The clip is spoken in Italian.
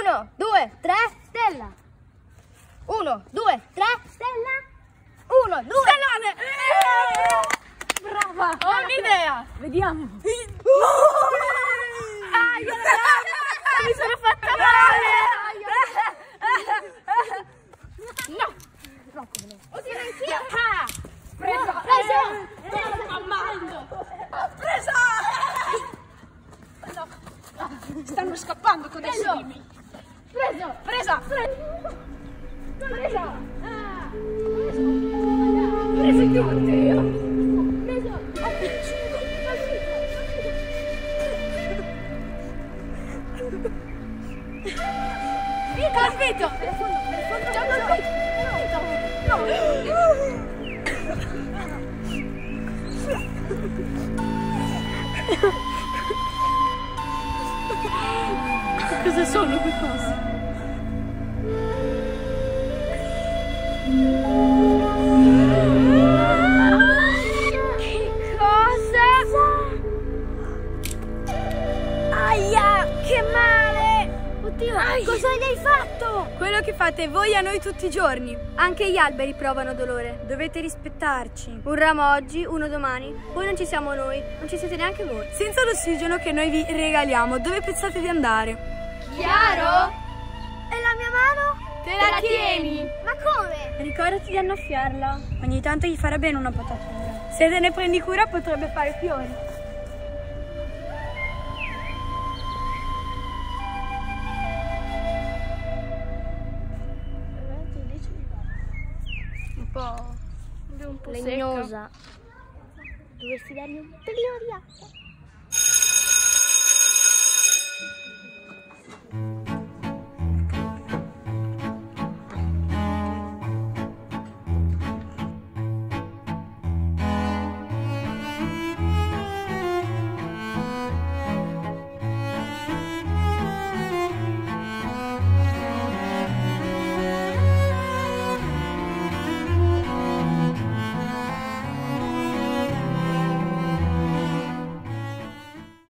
Uno, due, tre, stella. Uno, due, tre, stella. Uno, due. Stellone! Brava! Ho un'idea. Vediamo. Aia, mi sono fatta male. No. Ho tirato anch'io. Ah. Presa! Preso. Ammando! Preso. Stanno scappando con dei Preso. Preso. Presa! Preso. Preso. Ah. Preso tutti. Preso. Colpito. Fondo. Già colpito. No. Cosa sono quei cose? Che cosa? Aia, che male! Oddio, cosa gli hai fatto? Quello che fate voi a noi tutti i giorni. Anche gli alberi provano dolore. Dovete rispettarci. Un ramo oggi, uno domani. Poi non ci siamo noi, non ci siete neanche voi. Senza l'ossigeno che noi vi regaliamo, dove pensate di andare? Chiaro? Ricordati di annaffiarla. Ogni tanto gli farà bene una patatura. Se te ne prendi cura potrebbe fare fiori. Un po'... un po' Legnosa. Dovresti dargli un pelino di acqua.